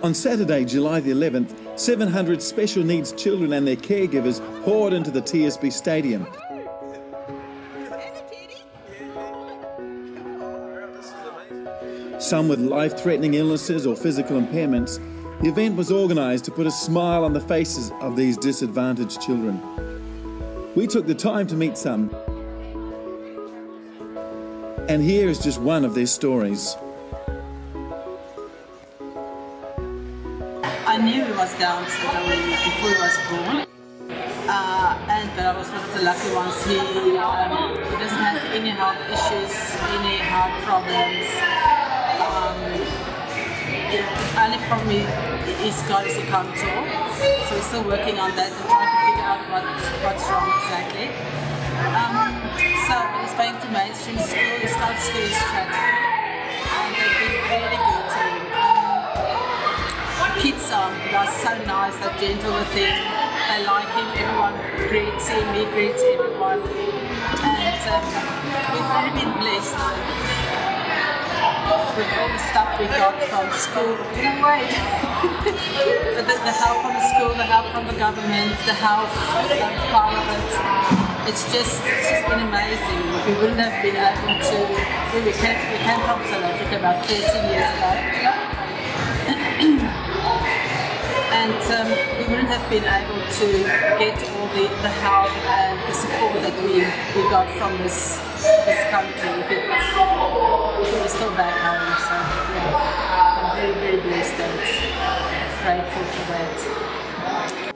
On Saturday, July the 11th, 700 special needs children and their caregivers poured into the TSB Stadium. Some with life threatening illnesses or physical impairments, the event was organised to put a smile on the faces of these disadvantaged children. We took the time to meet some, and here is just one of their stories. I knew he was Down syndrome before he was born. Uh, and but I was one of the lucky ones. He, um, he doesn't have any health issues, any heart problems. Um, the only problem he's got is he can't talk. So we're still working on that and trying to figure out what, what's wrong exactly. Um, so he's going to mainstream school, he starts school in. And they've been really good so nice, they're gentle with him. They like him, everyone greets him, he greets everyone. And um, we've really been blessed with all the stuff we got from school. the, the help from the school, the help from the government, the help of it. It's just, it's just been amazing. We wouldn't have been able to, we came, we came from South Africa about 13 years ago. and um, we wouldn't have been able to get all the, the help and the support that we, we got from this this country if it was, if it was still back home. So yeah, I'm very, very blessed and grateful for that.